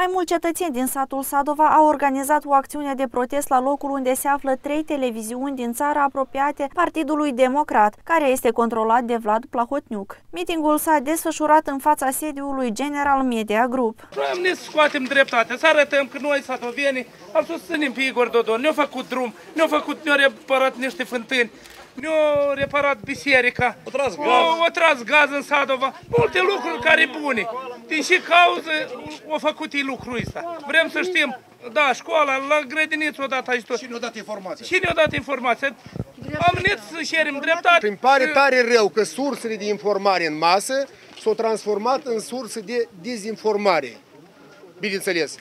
Mai mulți cetățeni din satul Sadova au organizat o acțiune de protest la locul unde se află trei televiziuni din țara apropiate Partidului Democrat, care este controlat de Vlad Plahotniuc. Mitingul s-a desfășurat în fața sediului General Media Group. Noi ne scoatem dreptate, să arătăm că noi, satovienii, am susținem pe Igor Dodon, ne-au făcut drum, ne-au făcut, ne-au reparat niște fântâni, ne-au reparat biserica, o tras gaz, o, o tras gaz în Sadova, multe lucruri care bune. Din ce cauză au făcut ei lucrul ăsta? Vrem să știm, da, școala, la grădiniță odată aici tot. Și ne-au dat informații. Și ne-au dat informații. Am venit să cerem dreptate. Îmi pare tare rău că sursele de informare în masă s-au transformat în surse de dezinformare. Bineînțeles.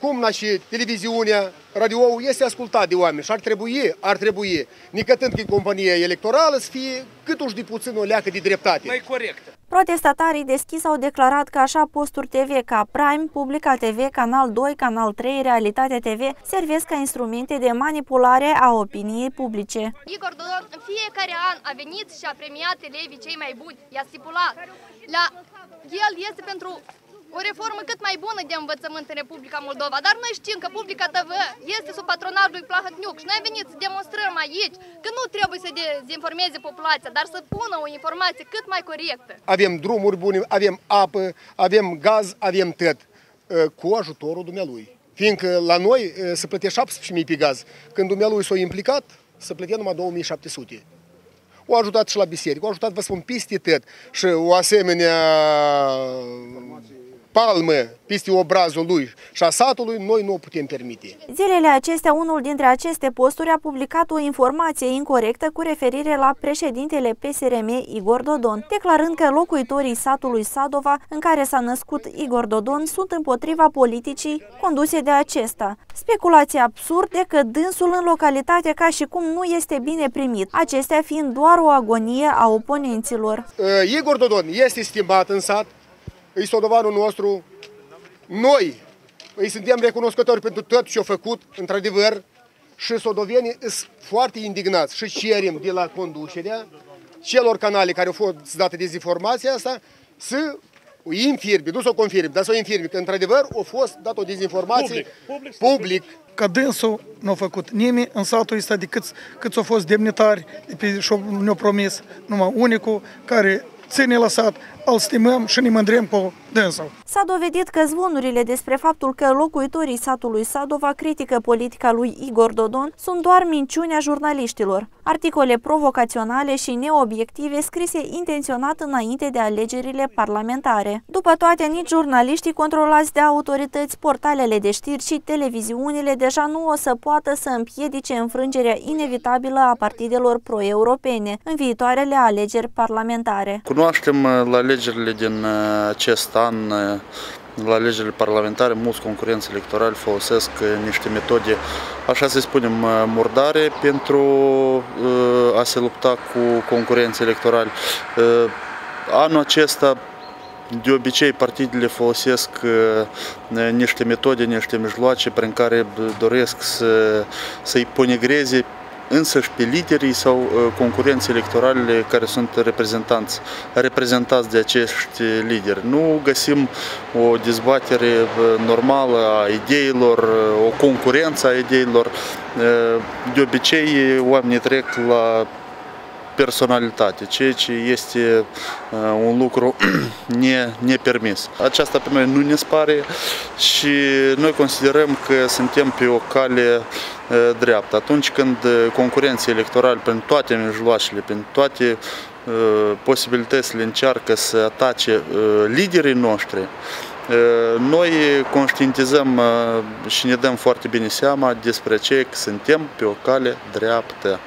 Cum na și televiziunea, radioul este ascultat de oameni și ar trebui, ar trebui, nicătând că e companie electorală, să fie cât uși de puțin o leacă de dreptate. Mai corectă. Protestatarii deschis au declarat că așa posturi TV ca Prime, Publica TV, Canal 2, Canal 3, Realitate TV servesc ca instrumente de manipulare a opiniei publice. Igor Dodon în fiecare an a venit și a premiat elevii cei mai buni. I-a stipulat. La... El este pentru o reformă cât mai bună de învățământ în Republica Moldova, dar noi știm că Publica TV este sub patronatul lui Plahătniuc și noi am venit să demonstrăm aici că nu trebuie să dezinformeze populația, dar să pună o informație cât mai corectă. Avem drumuri bune, avem apă, avem gaz, avem tot, ă, cu ajutorul dumnealui. Fiindcă la noi ă, se plătea 17.000 pe gaz, când dumnealui s-a implicat, se plătea numai 2700 o ajutat și la biserică, o ajutat, vă spun, peste tot. Și o asemenea palmă peste obrazul lui și a satului, noi nu o putem permite. Zilele acestea, unul dintre aceste posturi a publicat o informație incorrectă cu referire la președintele PSRM Igor Dodon, declarând că locuitorii satului Sadova, în care s-a născut Igor Dodon, sunt împotriva politicii conduse de acesta. Speculație absurde că dânsul în localitate ca și cum nu este bine primit, acestea fiind doar o agonie a oponenților. Igor Dodon este stimat în sat, e sodovanul nostru. Noi îi suntem recunoscători pentru tot ce a făcut, într-adevăr, și sodovenii sunt foarte indignați și cerem de la conducerea celor canale care au fost date dezinformația asta să o infirme, nu să o confirme, dar să o infirme, că într-adevăr a fost dat o dezinformație public. public. public. Că dânsul nu a făcut nimeni în satul ăsta de câți, câți au fost demnitari de pe, și ne-au promis numai unicul care ține la sat, îl stimăm și ne mândrim cu dânsul. S-a dovedit că zvonurile despre faptul că locuitorii satului Sadova critică politica lui Igor Dodon sunt doar minciuni a jurnaliștilor, articole provocaționale și neobiective scrise intenționat înainte de alegerile parlamentare. După toate, nici jurnaliștii controlați de autorități, portalele de știri și televiziunile deja nu o să poată să împiedice înfrângerea inevitabilă a partidelor pro-europene în viitoarele alegeri parlamentare. Cunoaștem uh, la alegerile din uh, acest an, uh, la alegerile parlamentare, mulți concurenți electorali folosesc uh, niște metode, așa să spunem, murdare pentru a se lupta cu concurenții electorali. Anul acesta de obicei, partidele folosesc niște metode, niște mijloace prin care doresc să, să-i ponegreze însăși pe liderii sau uh, concurenții electorale care sunt reprezentanți, reprezentați de acești lideri. Nu găsim o dezbatere uh, normală a ideilor, uh, o concurență a ideilor. De obicei, oamenii trec la personalitate, ceea ce este uh, un lucru ne, nepermis. Aceasta pe noi nu ne spare și noi considerăm că suntem pe o cale uh, dreaptă. Atunci când concurenții electorali, prin toate mijloacele, prin toate uh, posibilitățile încearcă să atace liderii noștri, noi conștientizăm și ne dăm foarte bine seama despre ce suntem pe o cale dreaptă.